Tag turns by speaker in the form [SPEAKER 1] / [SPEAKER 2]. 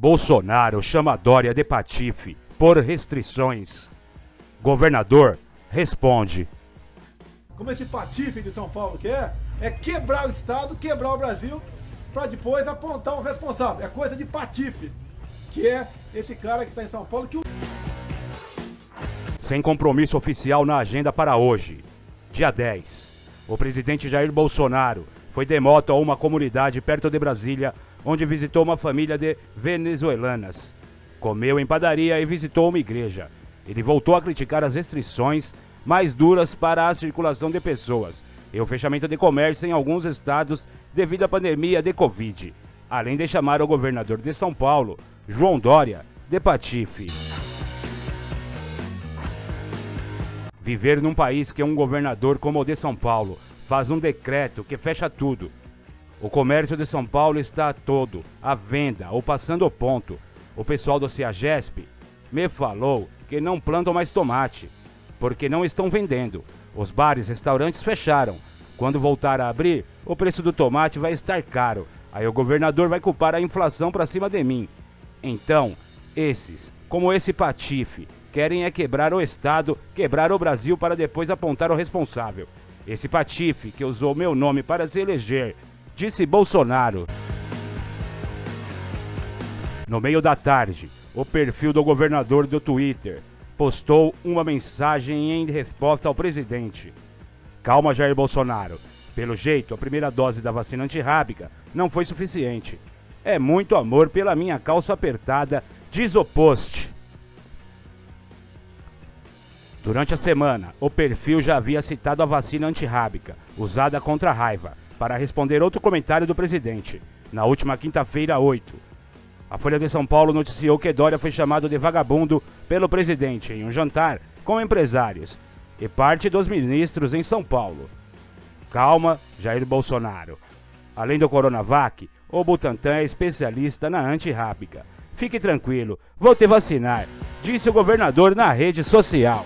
[SPEAKER 1] Bolsonaro chama Dória de patife por restrições. Governador responde.
[SPEAKER 2] Como esse patife de São Paulo quer, é quebrar o Estado, quebrar o Brasil, para depois apontar um responsável. É coisa de patife, que é esse cara que está em São Paulo que
[SPEAKER 1] Sem compromisso oficial na agenda para hoje, dia 10, o presidente Jair Bolsonaro foi de moto a uma comunidade perto de Brasília, onde visitou uma família de venezuelanas. Comeu em padaria e visitou uma igreja. Ele voltou a criticar as restrições mais duras para a circulação de pessoas e o fechamento de comércio em alguns estados devido à pandemia de Covid, além de chamar o governador de São Paulo, João Dória, de patife. Viver num país que um governador como o de São Paulo faz um decreto que fecha tudo. O comércio de São Paulo está todo à venda ou passando o ponto. O pessoal do Ciagesp me falou que não plantam mais tomate, porque não estão vendendo. Os bares e restaurantes fecharam. Quando voltar a abrir, o preço do tomate vai estar caro. Aí o governador vai culpar a inflação para cima de mim. Então, esses, como esse patife, querem é quebrar o Estado, quebrar o Brasil para depois apontar o responsável. Esse patife que usou meu nome para se eleger, disse Bolsonaro. No meio da tarde, o perfil do governador do Twitter postou uma mensagem em resposta ao presidente. Calma, Jair Bolsonaro. Pelo jeito, a primeira dose da vacina antirrábica não foi suficiente. É muito amor pela minha calça apertada, diz o post. Durante a semana, o perfil já havia citado a vacina antirrábica, usada contra a raiva, para responder outro comentário do presidente, na última quinta-feira, 8. A Folha de São Paulo noticiou que Dória foi chamado de vagabundo pelo presidente em um jantar com empresários e parte dos ministros em São Paulo. Calma, Jair Bolsonaro. Além do Coronavac, o Butantan é especialista na antirrábica. Fique tranquilo, vou te vacinar, disse o governador na rede social.